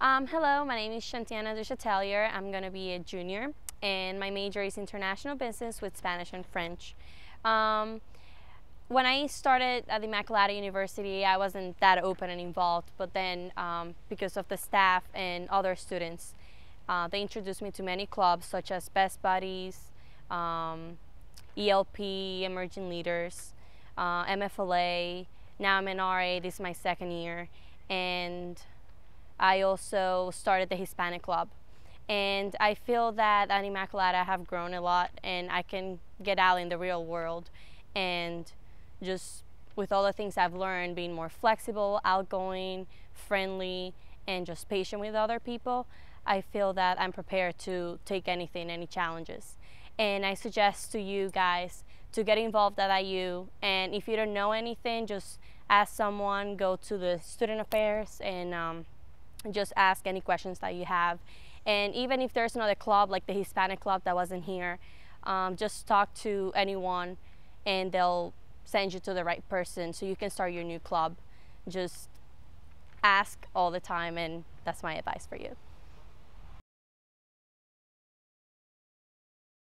Um, hello, my name is Shantiana Duchatelier. I'm going to be a junior, and my major is international business with Spanish and French. Um, when I started at the Immaculata University, I wasn't that open and involved, but then um, because of the staff and other students, uh, they introduced me to many clubs such as Best Buddies, um, ELP, Emerging Leaders, uh, MFLA. Now I'm in RA, this is my second year, and I also started the Hispanic Club. And I feel that at Immaculata I have grown a lot and I can get out in the real world and just with all the things I've learned, being more flexible, outgoing, friendly, and just patient with other people, I feel that I'm prepared to take anything, any challenges. And I suggest to you guys to get involved at IU. And if you don't know anything, just ask someone, go to the student affairs and um, just ask any questions that you have. And even if there's another club like the Hispanic club that wasn't here, um, just talk to anyone and they'll send you to the right person so you can start your new club. Just ask all the time and that's my advice for you.